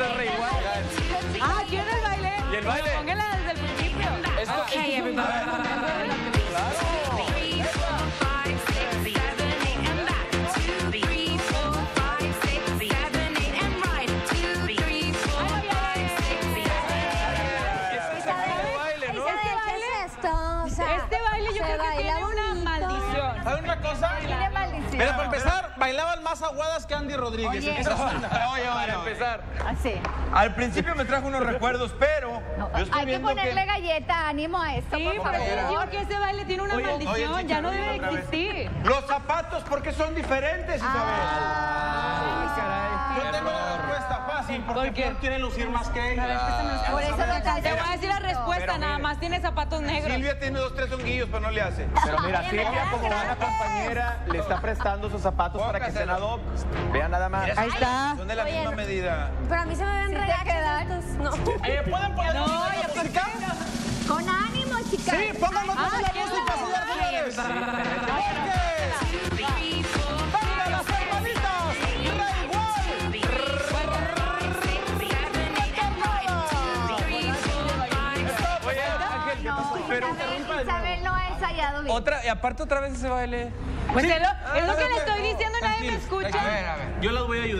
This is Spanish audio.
manitas re igual. Ah, ¿quieren el baile? ¿Y el baile? Pónganla desde el principio. Esto- Okay, everybody. Una maldición. ¿Saben una cosa? Mira, para empezar, bailaban más aguadas que Andy Rodríguez. Oye. Empezamos- Oye, para empezar. Así. Al principio me trajo unos recuerdos, pero yo estoy Hay que viendo ponerle que... galleta, ánimo a esto. Sí, por pero favor. yo que ese baile tiene una Oye, maldición, oye, ya no debe otra vez. existir. Los zapatos, ¿por qué son diferentes, Isabel? Tengo la fácil, porque quiere lucir más que ella. Por eso lo. Te voy a decir la respuesta, nada más tiene zapatos negros. Silvia tiene dos, tres honguillos, pero no le hace. Pero mira, Silvia, como buena compañera, le está prestando sus zapatos para que se adopten. Vean nada más. Ahí está. Son de la misma medida. Pero a mí se me ven regachos. No. Eh, ¿Pueden poner No, música ya, ¿por música? Con ánimo, chicas. Sí, pónganlo Ah, toda la ¿qué es música, la- señores. No, Isabel, Isabel no ha ensayado bien. otra, y aparte otra vez ese baile. Pues es lo, es lo que le estoy diciendo y nadie me escucha. Yo las voy a ayudar.